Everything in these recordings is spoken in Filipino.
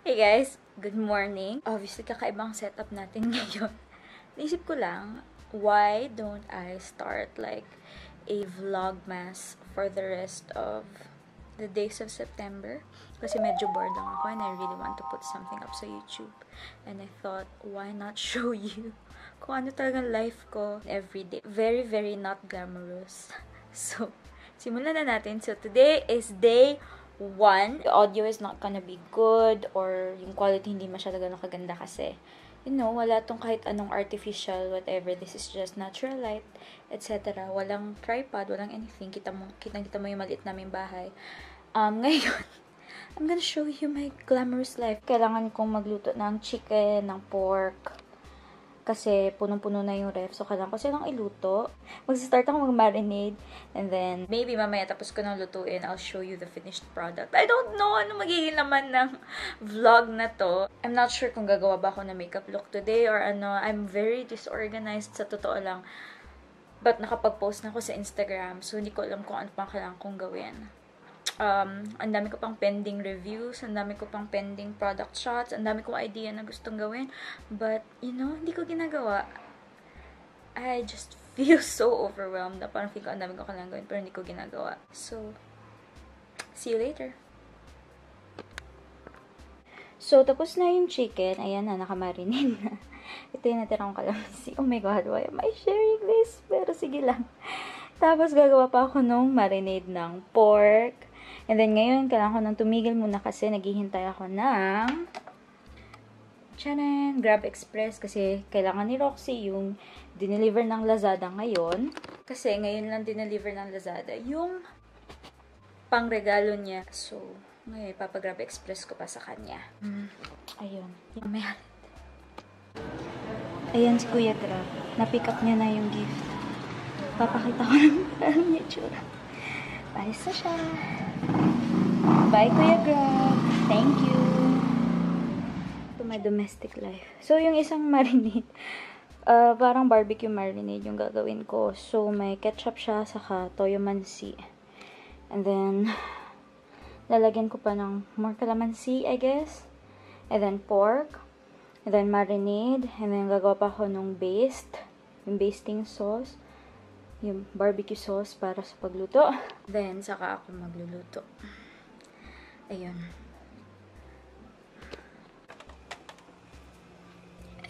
Hey guys, good morning. Obviously, kakaibang setup natin ngayon. Naisip ko lang, why don't I start like a vlogmas for the rest of the days of September? Kasi medyo bored lang ako and I really want to put something up sa YouTube. And I thought, why not show you kung ano talagang life ko every day. Very, very not glamorous. So, simulan na natin. So, today is day one, the audio is not gonna be good or yung quality hindi masyado nakaganda kasi you know, wala tong kahit anong artificial, whatever. This is just natural light, etc. Walang tripod, walang anything. Kita mo, kita, kita mo yung maliit namin bahay. Um, ngayon, I'm gonna show you my glamorous life. Kailangan kong magluto ng chicken, ng pork, kasi punong-puno na yung ref. So, kailangan ko silang iluto. Mag-start ako mag-marinade. And then, maybe mamaya tapos ko nang lutuin, I'll show you the finished product. I don't know ano magiging laman ng vlog na to. I'm not sure kung gagawa ba ako ng makeup look today or ano. I'm very disorganized sa totoo lang. But nakapag-post na ako sa Instagram. So, hindi ko alam kung ano pang kailangan kong gawin um, ang dami ko pang pending reviews, ang dami ko pang pending product shots, ang dami kong idea na gustong gawin. But, you know, hindi ko ginagawa. I just feel so overwhelmed na parang feel ko ang dami ko kailangan gawin pero hindi ko ginagawa. So, see you later. So, tapos na yung chicken. Ayan na, nakamarinate na. Ito yung natirang kalamansi. Oh my God, why am I sharing this? Pero sige lang. Tapos, gagawa pa ako nung marinade ng pork. And then, ngayon, kailangan ko nang tumigil muna kasi naghihintay ako ng Charan! Grab Express kasi kailangan ni Roxy yung dineliver ng Lazada ngayon. Kasi ngayon lang dineliver ng Lazada yung pangregalo niya. So, ngayon, ipapagrab express ko pa sa kanya. Mm. Ayun. Yung may halit. Ayan si Kuya Grab. Na-pick up niya na yung gift. Papakita ko ng parang niya. Ayos na siya. Bye, Kuya Grab. Thank you. To my domestic life. So, yung isang marinade, uh, parang barbecue marinade yung gagawin ko. So, may ketchup siya, saka toyo mansi. And then, lalagyan ko pa ng more calamansi, I guess. And then, pork. And then, marinade. And then, gagawa pa ako ng baste. Yung basting sauce yung barbecue sauce para sa pagluto. Then, saka ako magluluto. Ayun.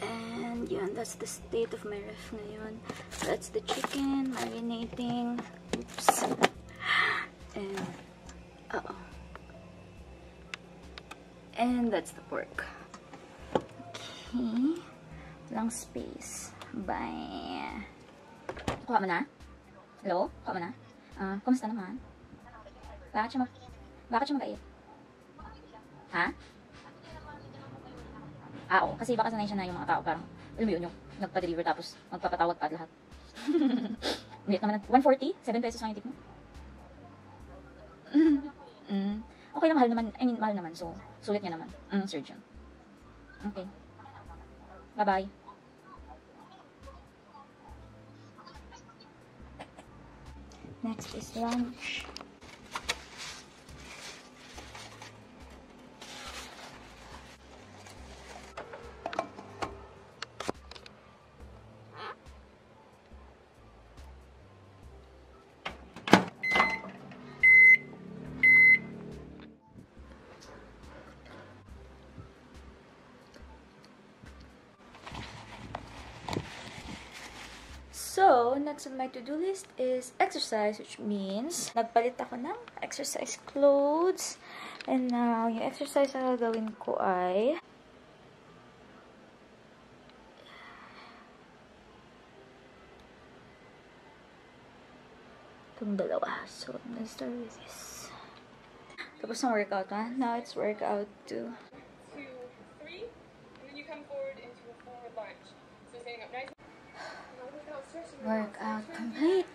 And yun, that's the state of my ref ngayon. That's the chicken, marinating. Oops. And, uh-oh. And that's the pork. Okay. Lang space. Bye. Kuha mo na? Hello? Kuha mo na? Ah, uh, kumusta naman? Bakit siya mag... Bakit siya mag-ait? Ha? Ah, oo. Kasi baka sanay siya na yung mga tao. Parang, alam mo yun, yung nagpa-deliver tapos magpapatawag pa lahat. Hindi naman. 140? 7 pesos ang itik mo? mm. Okay lang, mahal naman. I mean, mahal naman. So, sulit niya naman. Mm, surgeon. Okay. Bye-bye. Next is lunch. Next on my to-do list is exercise, which means nagpalit ako ng exercise clothes. And now, yung exercise na gagawin ko ay itong dalawa. So, I'm gonna start with this. Tapos ng workout, ha? Now, it's workout 2. Workout complete.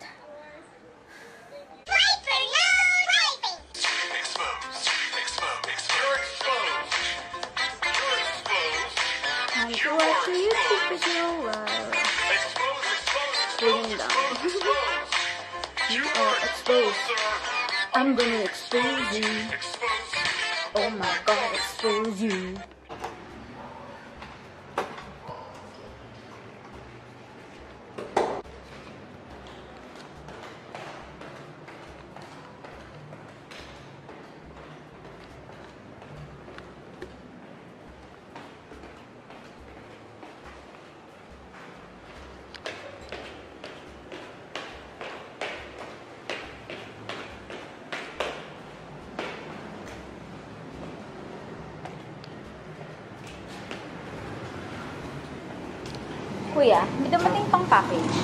Time to watch a YouTube video cooling down. you are exposed. I'm gonna expose you. Oh my god, expose you. Kuya, may dumating pang package.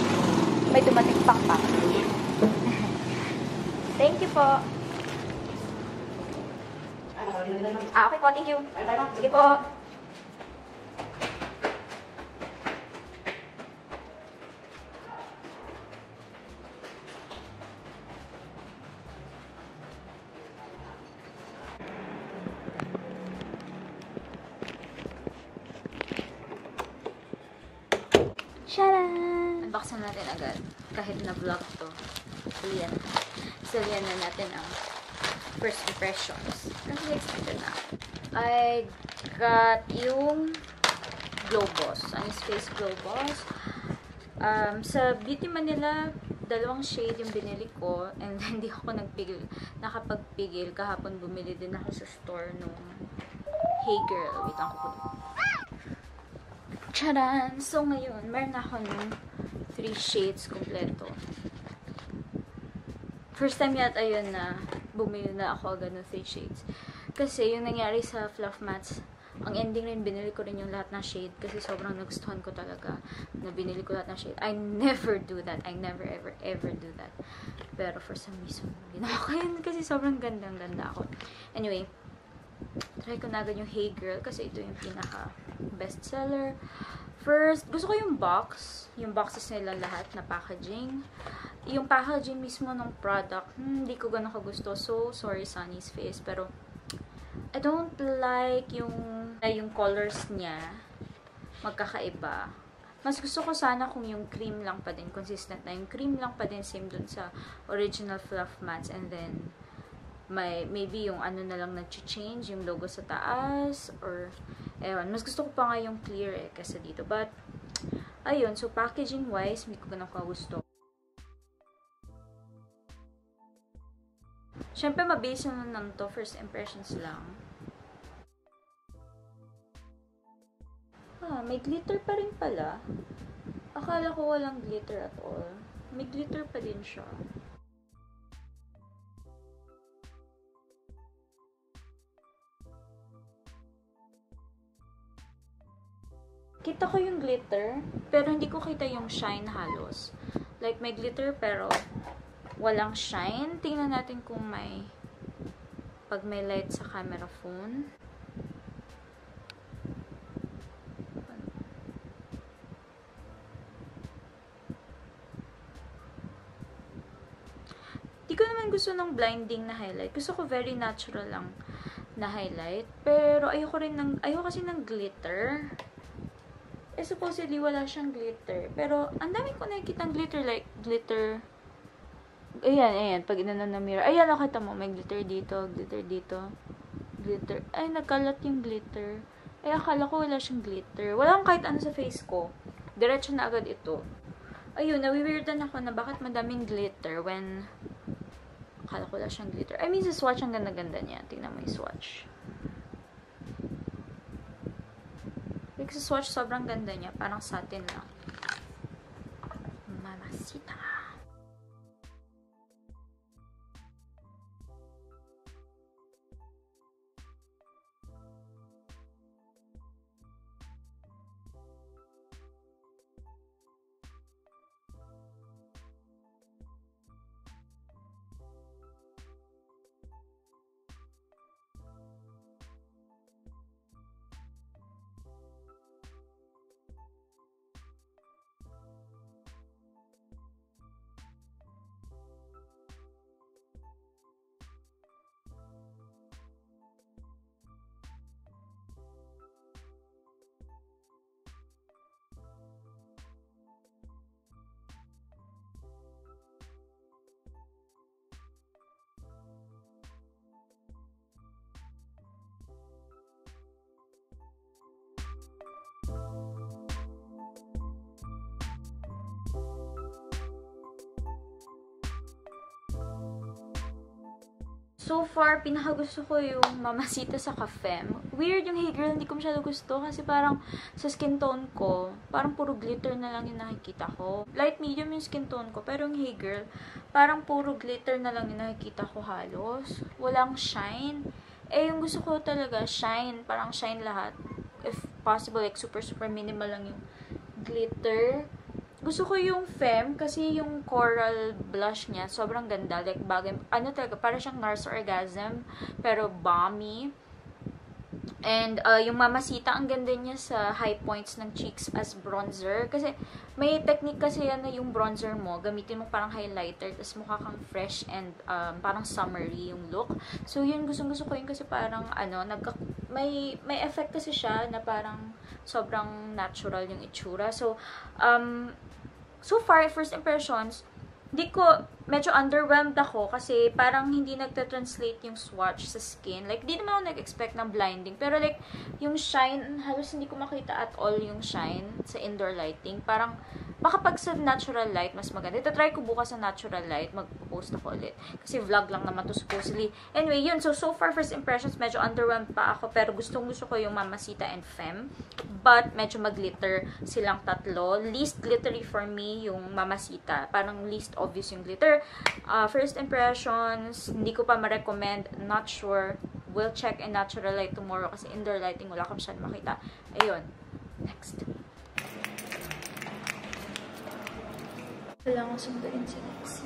May dumating pang package. thank you po. Ah, okay po. Thank you. Sige po. Agad. Kahit na vlog to. Salian. Salian na natin ang first impressions. Kasi excited na. I got yung Glow Boss. Ang Space Glow Boss. Um, sa Beauty Manila, dalawang shade yung binili ko. And hindi ako nagpigil, nakapagpigil. Kahapon bumili din ako sa store nung Hey Girl. Wait lang ko Charan! So, ngayon, meron ako ng 3 shades kompleto. First time yata yun na bumili na ako agad ng 3 shades. Kasi, yung nangyari sa Fluff Mats, ang ending rin, binili ko rin yung lahat ng shade kasi sobrang nagustuhan ko talaga na binili ko lahat ng shade. I never do that. I never, ever, ever do that. Pero for some reason, ginawa ko yun kasi sobrang gandang-ganda ako. Anyway, try ko na agad yung Hey Girl kasi ito yung pinaka bestseller. First, gusto ko yung box. Yung boxes nila lahat na packaging. Yung packaging mismo ng product, hmm, hindi ko ganun kagusto. So, sorry Sunny's face. Pero, I don't like yung, yung colors niya. Magkakaiba. Mas gusto ko sana kung yung cream lang pa din, consistent na. Yung cream lang pa din, same dun sa original Fluff Mats. And then, may, maybe yung ano na lang nag-change, yung logo sa taas, or Ewan, mas gusto ko pa nga yung clear eh, kasi dito. But, ayun, so packaging wise, hindi ko ganun kagusto. Siyempre, mabilis naman lang to, first impressions lang. Ah, may glitter pa rin pala. Akala ko walang glitter at all. May glitter pa din siya. Kita ko yung glitter, pero hindi ko kita yung shine halos. Like, may glitter pero walang shine. Tingnan natin kung may pag may light sa camera phone. Di ko naman gusto ng blinding na highlight. Gusto ko very natural lang na highlight. Pero ayoko rin ng, ayoko kasi ng glitter eh supposedly wala siyang glitter. Pero, ang dami ko nakikita glitter, like, glitter, ayan, ayan, pag inanon na mirror, ayan, nakita mo, may glitter dito, glitter dito, glitter, ay, nagkalat yung glitter. Ay, akala ko wala siyang glitter. Wala kahit ano sa face ko. Diretso na agad ito. Ayun, nawiweirdan ako na bakit madaming glitter when akala ko wala siyang glitter. I mean, sa swatch, ang ganda-ganda niya. Tingnan mo yung swatch. Sa swatch, sobrang ganda niya. Parang satin lang. So far, pinakagusto ko yung Mamasita sa Cafem. Weird yung Hey Girl, hindi ko masyado gusto kasi parang sa skin tone ko, parang puro glitter na lang yung nakikita ko. Light medium yung skin tone ko, pero yung Hey Girl, parang puro glitter na lang yung nakikita ko halos. Walang shine. Eh, yung gusto ko talaga, shine. Parang shine lahat. If possible, like super, super minimal lang yung glitter. Gusto ko yung Femme kasi yung coral blush niya, sobrang ganda. Like, bagay, ano talaga, para siyang Nars Orgasm, pero balmy. And, uh, yung Mamasita, ang ganda niya sa high points ng cheeks as bronzer. Kasi, may technique kasi yan na yung bronzer mo, gamitin mo parang highlighter, tapos mukha kang fresh and um, parang summery yung look. So, yun, gustong-gusto ko yun kasi parang, ano, nagka, may, may effect kasi siya na parang sobrang natural yung itsura. So, um, so far, first impressions, di ko, medyo underwhelmed ako kasi parang hindi nagta-translate yung swatch sa skin. Like, di naman ako nag-expect ng blinding. Pero like, yung shine, halos hindi ko makita at all yung shine sa indoor lighting. Parang, baka pag sa natural light, mas maganda. Ito try ko bukas sa natural light, mag-post ako ulit. Kasi vlog lang naman to supposedly. Anyway, yun. So, so far, first impressions, medyo underwhelmed pa ako. Pero gustong gusto ko yung Mamasita and Femme. But, medyo mag-glitter silang tatlo. Least glittery for me, yung Mamasita. Parang least obvious yung glitter. Uh, first impressions, hindi ko pa ma-recommend. Not sure. We'll check in natural light tomorrow kasi indoor lighting, wala ko masyadong makita. Ayun. Next. Kailangan sunduin si Lexi.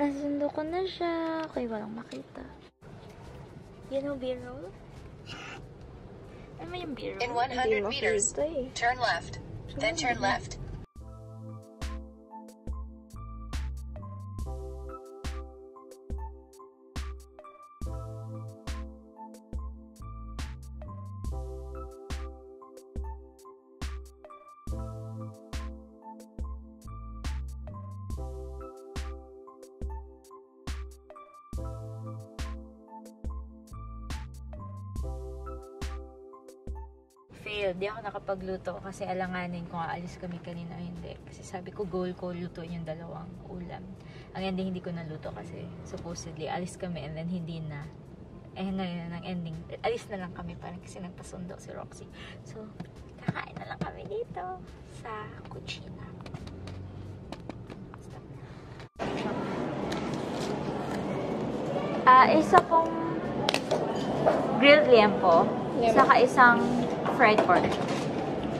Nasundo ko na siya. Okay, walang makita. You know B-roll? Ano yung B-roll? In 100 meters, eh. turn left. Then turn left. Fail. Di ako nakapagluto kasi alanganin kung aalis kami kanina o hindi. Kasi sabi ko, goal ko lutuin yung dalawang ulam. Ang ending, hindi ko naluto kasi supposedly alis kami and then hindi na. Eh, ngayon ang ending, alis na lang kami parang kasi nagpasundo si Roxy. So, kakain na lang kami dito sa kutsina. Ah, isa pong grilled liempo, Liempo. saka isang fried pork.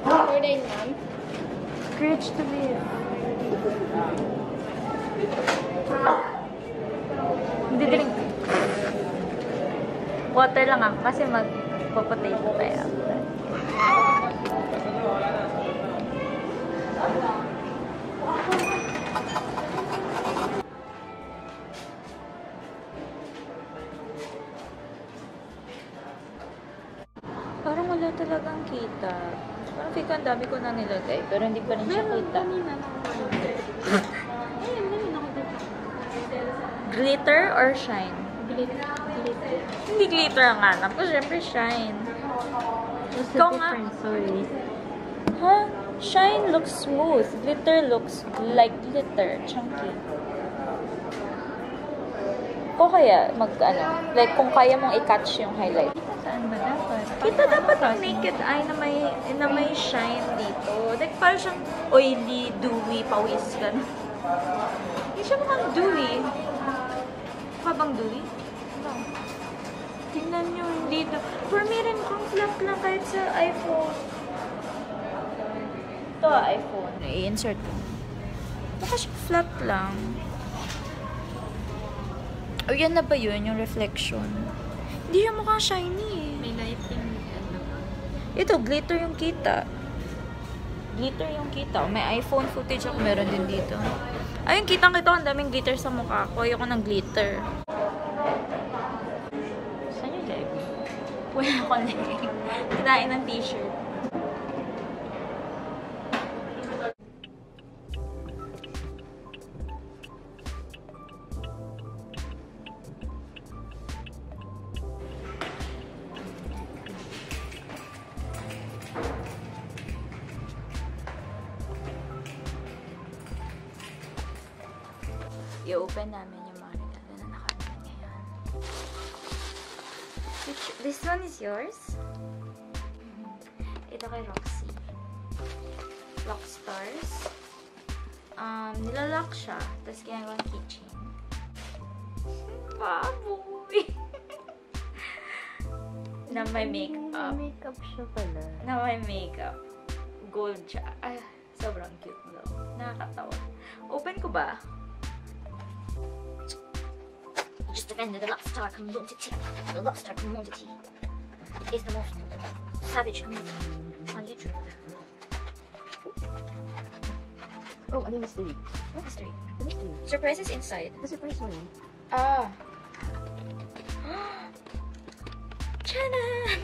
Order ma'am. Courage to live. Hindi drink. Water lang ako kasi mag-potato tayo. Parang kita. Parang fake ang dami ko na nilagay, pero hindi pa rin siya kita. Glitter or shine? Hindi glitter ang hanap ko, syempre shine. What's Ikaw the nga. difference? Sorry. Huh? Shine looks smooth. Glitter looks like glitter. Chunky. O kaya, mag, ano, like, kung kaya mong i-catch yung highlight. Saan ba dapat? Kita dapat ang naked eye na may, na may shine dito. Like, parang siyang oily, dewy, pawis, gano'n. Hindi siya mukhang dewy. Mukha bang dewy? Tingnan nyo, hindi daw. For me rin, kung flat lang kahit sa iPhone. Ito, iPhone. I-insert ko. Mukha siya flat lang. O, yan na ba yun, yung reflection? Hindi siya mukhang shiny eh. Ito, glitter yung kita. Glitter yung kita. May iPhone footage ako meron din dito. Ayun, kitang kita ko. Ang daming glitter sa mukha ko. Ayoko ng glitter. Saan yung leg? Wala akong leg. Kinain ng t-shirt. I-open namin yung mga regalo na nakabili ngayon. Which, this one is yours? Ito kay Roxy. Rock Stars. Um, nilalock siya. Tapos ginagawang keychain. Baboy! na may makeup. May makeup siya pala. Na may makeup. Gold siya. Ay, sobrang cute daw. Nakakatawa. Open ko ba? Just defended the Lockstar community. The Lockstar community is the most savage community on YouTube. Oh, ano mystery? What mystery? The mystery. Surprises inside. The surprise yun. Ah. Chanan!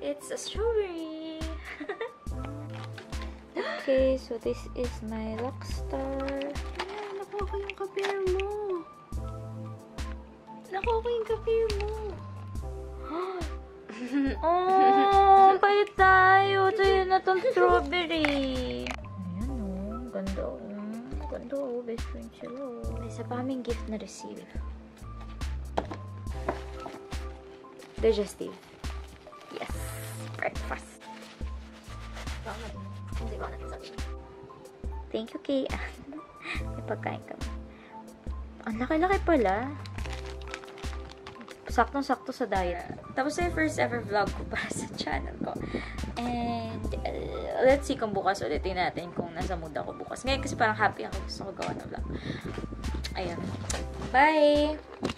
It's a strawberry. okay, so this is my Lockstar. Ay, nakuha ko yung kapir mo. Nakuha ko yung kapir mo. oh, kayo tayo. Yun na tong strawberry. Ayan o. Ganda o. Ganda o. Best friend sila o. May isa pa kaming gift na receive. Digestive. Yes. Breakfast. Hindi ko alam sabi. Thank you, Kay. May pagkain kami. Ang laki-laki pala. Saktong-sakto sa diet. Tapos na yung first ever vlog ko para sa channel ko. And, uh, let's see kung bukas ulitin natin kung nasa mood ako bukas. Ngayon kasi parang happy ako. Gusto ko gawa ng vlog. Ayun. Bye!